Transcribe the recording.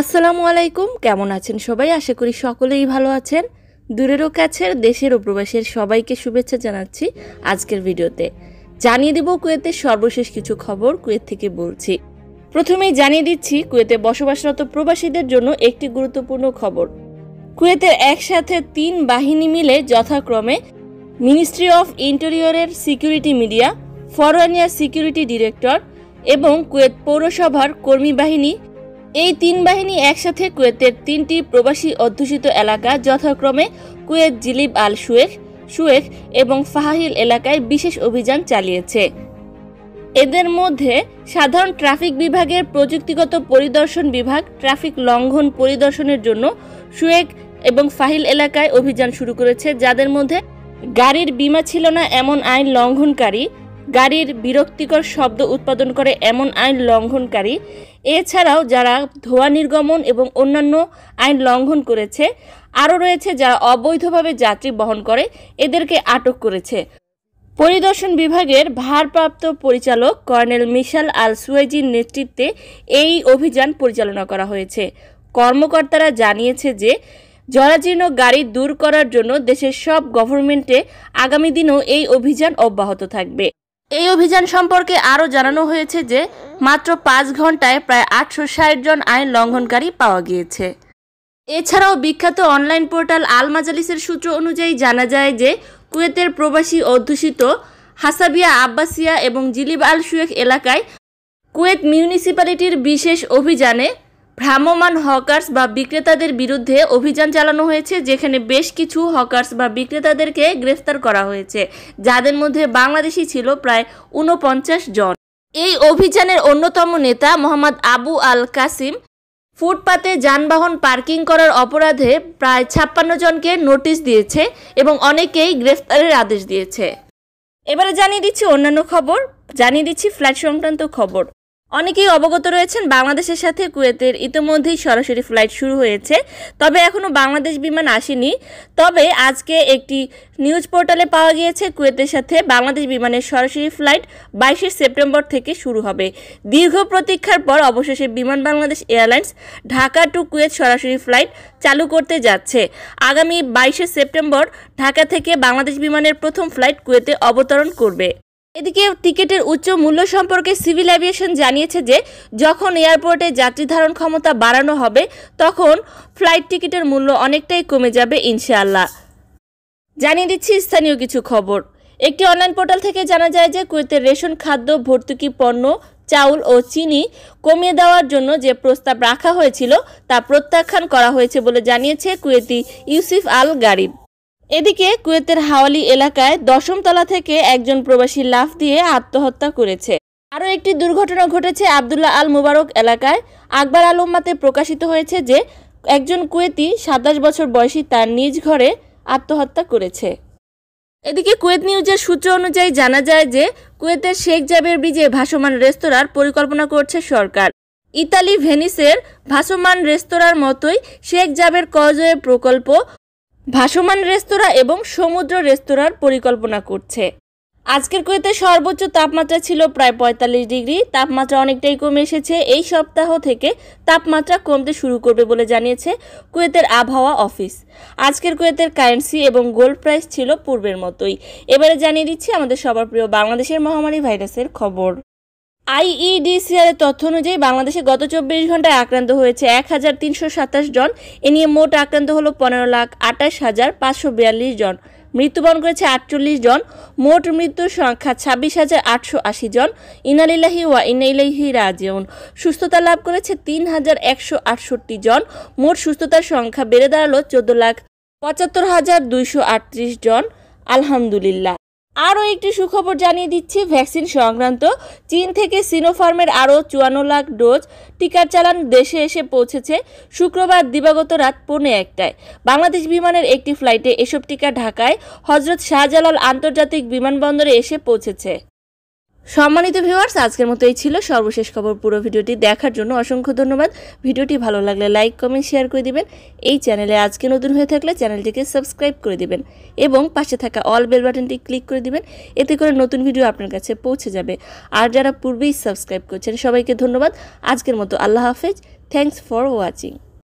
আসসালামু আলাইকুম, কেমন আছেন সবাই? আশা করি সকলেই ভালো আছেন। দূরেরও কাছের দেশের ও প্রবাসের সবাইকে শুভেচ্ছা জানাচ্ছি আজকের ভিডিওতে। জানিয়ে দেব কুয়েতের সর্বশেষ কিছু খবর কুয়েত থেকে বলছি। প্রথমেই জানিয়ে দিচ্ছি, কুয়েতে বসবাসরত প্রবাসীদের জন্য একটি গুরুত্বপূর্ণ খবর। কুয়েতের একসাথে তিন বাহিনী মিলে যথাক্রমে ministry of ইন্টেরিয়রের security media Farwaniya security director এবং কুয়েত পৌরসভার কর্মী বাহিনী এই তিন বাহিনী একসাথে কুয়েতের তিনটি প্রবাসী অধ্যুষিত এলাকা যথাক্রমে কুয়েত জিলিব আল সুয়েখ সুয়েখ এবং ফাহাহিল এলাকায় বিশেষ অভিযান চালিয়েছে। এদের মধ্যে সাধারণ ট্রাফিক বিভাগের প্রযুক্তিগত পরিদর্শন বিভাগ, ট্রাফিক লঙ্ঘন পরিদর্শনের জন্য সুয়েক এবং ফাহিল এলাকায় অভিযান শুরু করেছে, যাদের মধ্যে গাড়ির বিমা ছিল না এমন আইন লঙ্ঘনকারী গাড়ির বিরক্তিকর শব্দ উৎপাদন করে এমন আইন লঙ্ঘনকারী। এছাড়াও যারা ধোঁয়া নির্গমন এবং অন্যান্য আইন লঙ্ঘন করেছে, আরও রয়েছে যারা অবৈধভাবে যাত্রী বহন করে, এদেরকে আটক করেছে। পরিদর্শন বিভাগের ভারপ্রাপ্ত পরিচালক কর্নেল মিশাল আল সুয়েজির নেতৃত্বে এই অভিযান পরিচালনা করা হয়েছে। কর্মকর্তারা জানিয়েছে যে, জরাজীর্ণ গাড়ি দূর করার জন্য দেশের সব গভর্নমেন্টে আগামী দিনেও এই অভিযান অব্যাহত থাকবে। এই অভিযান সম্পর্কে আরও জানানো হয়েছে যে, মাত্র পাঁচ ঘন্টায় প্রায় আটশো ষাট জন আইন লঙ্ঘনকারী পাওয়া গিয়েছে। এছাড়াও বিখ্যাত অনলাইন পোর্টাল আল মাজালিসের সূত্র অনুযায়ী জানা যায় যে, কুয়েতের প্রবাসী অধ্যুষিত হাসাবিয়া আব্বাসিয়া এবং জিলিব আল সুয়েখ এলাকায় কুয়েত মিউনিসিপ্যালিটির বিশেষ অভিযানে ভ্রাম্যমান হকার্স বা বিক্রেতাদের বিরুদ্ধে অভিযান চালানো হয়েছে, যেখানে বেশ কিছু হকার্স বা বিক্রেতাদেরকে গ্রেফতার করা হয়েছে। যাদের মধ্যে বাংলাদেশি ছিল প্রায় ঊনপঞ্চাশ জন। এই অভিযানের অন্যতম নেতা মোহাম্মদ আবু আল কাসিম, ফুটপাতে যানবাহন পার্কিং করার অপরাধে প্রায় ছাপ্পান্ন জনকে নোটিশ দিয়েছে এবং অনেকেই গ্রেফতারের আদেশ দিয়েছে। এবারে জানিয়ে দিচ্ছি অন্যান্য খবর। জানিয়ে দিচ্ছি ফ্ল্যাট সংক্রান্ত খবর। অনেকেই অবগত রয়েছেন বাংলাদেশের সাথে কুয়েতের ইতিমধ্যেই সরাসরি ফ্লাইট শুরু হয়েছে, তবে এখনও বাংলাদেশ বিমান আসেনি। তবে আজকে একটি নিউজ পোর্টালে পাওয়া গিয়েছে কুয়েতের সাথে বাংলাদেশ বিমানের সরাসরি ফ্লাইট বাইশে সেপ্টেম্বর থেকে শুরু হবে। দীর্ঘ প্রতীক্ষার পর অবশেষে Biman Bangladesh airlines Dhaka to Kuwait সরাসরি ফ্লাইট চালু করতে যাচ্ছে। আগামী বাইশে সেপ্টেম্বর ঢাকা থেকে বাংলাদেশ বিমানের প্রথম ফ্লাইট কুয়েতে অবতরণ করবে। এদিকে টিকিটের উচ্চ মূল্য সম্পর্কে সিভিল অ্যাভিয়েশন জানিয়েছে যে, যখন এয়ারপোর্টে যাত্রী ধারণ ক্ষমতা বাড়ানো হবে, তখন ফ্লাইট টিকিটের মূল্য অনেকটাই কমে যাবে, ইনশাআল্লাহ। জানিয়ে দিচ্ছি স্থানীয় কিছু খবর। একটি অনলাইন পোর্টাল থেকে জানা যায় যে, কুয়েতের রেশন, খাদ্য, ভর্তুকি, পণ্য, চাউল ও চিনি কমিয়ে দেওয়ার জন্য যে প্রস্তাব রাখা হয়েছিল, তা প্রত্যাখ্যান করা হয়েছে বলে জানিয়েছে কুয়েতি ইউসিফ আল গারিব এদিকে কুয়েতের হাওয়ালি এলাকায় দশম তলা থেকে একজন প্রবাসী লাফ দিয়ে আত্মহত্যা করেছে। আরও একটি দুর্ঘটনা ঘটেছে আবদুল্লাহ আল মুবারক এলাকায়। আকবর আলম্মাতে প্রকাশিত হয়েছে যে, একজন কুয়েতি সাতাশ বছর বয়সী তার নিজ ঘরে আত্মহত্যা করেছে। এদিকে কুয়েত নিউজের সূত্র অনুযায়ী জানা যায় যে, কুয়েতের শেখ জাবের ব্রিজে ভাসমান রেস্তোরাঁর পরিকল্পনা করছে সরকার। ইতালি ভেনিসের ভাসমান রেস্তোরাঁর মতোই শেখ জাবের কজওয়ে প্রকল্প ভাসমান রেস্তোরাঁ এবং সমুদ্র রেস্তোরাঁর পরিকল্পনা করছে। আজকের কুয়েতে সর্বোচ্চ তাপমাত্রা ছিল প্রায় পঁয়তাল্লিশ ডিগ্রি। তাপমাত্রা অনেকটাই কমে এসেছে। এই সপ্তাহ থেকে তাপমাত্রা কমতে শুরু করবে বলে জানিয়েছে কুয়েতের আবহাওয়া অফিস। আজকের কুয়েতের কারেন্সি এবং গোল্ড প্রাইস ছিল পূর্বের মতোই। এবারে জানিয়ে দিচ্ছি আমাদের সবার প্রিয় বাংলাদেশের মহামারী ভাইরাসের খবর। আইইডিসিআর এর তথ্য অনুযায়ী বাংলাদেশে গত চব্বিশ ঘন্টায় আক্রান্ত হয়েছে এক হাজার তিনশো সাতাশ জন। এ নিয়ে মোট আক্রান্ত হলো পনেরো লাখ আঠাশ হাজার পাঁচশো বিয়াল্লিশ জন। মৃত্যুবরণ করেছে আটচল্লিশ জন। মোট মৃত্যুর সংখ্যা ছাব্বিশ হাজার আটশো আশি জন। ইনালিল্লাহি ওয়া ইনাইলাহি রাজিউন। সুস্থতা লাভ করেছে তিন হাজার একশো আটষট্টি জন। মোট সুস্থতার সংখ্যা বেড়ে দাঁড়াল চোদ্দ লাখ পঁচাত্তর হাজার দুইশো আটত্রিশ জন। আলহামদুলিল্লাহ। আরও একটি সুখবর জানিয়ে দিচ্ছি, ভ্যাকসিন সংক্রান্ত। চীন থেকে সিনোফার্মের আরও চুয়ান্ন লাখ ডোজ টিকার চালান দেশে এসে পৌঁছেছে শুক্রবার দিবাগত রাত পৌনে একটায়। বাংলাদেশ বিমানের একটি ফ্লাইটে এসব টিকা ঢাকায় হজরত শাহজালাল আন্তর্জাতিক বিমানবন্দরে এসে পৌঁছেছে। সম্মানিত ভিউয়ার্স, আজকের মতো এই ছিল সর্বশেষ খবর পুরো ভিডিওটি। দেখার জন্য অসংখ্য ধন্যবাদ। ভিডিওটি ভালো লাগলে লাইক, কমেন্ট, শেয়ার করে দিবেন। এই চ্যানেলে আজকে নতুন হয়ে থাকলে চ্যানেলটিকে সাবস্ক্রাইব করে দিবেন এবং পাশে থাকা অল বেল বাটনটি ক্লিক করে দিবেন। এতে করে নতুন ভিডিও আপনার কাছে পৌঁছে যাবে। আর যারা পূর্বেই সাবস্ক্রাইব করছেন, সবাইকে ধন্যবাদ। আজকের মতো আল্লাহ হাফেজ। Thanks for watching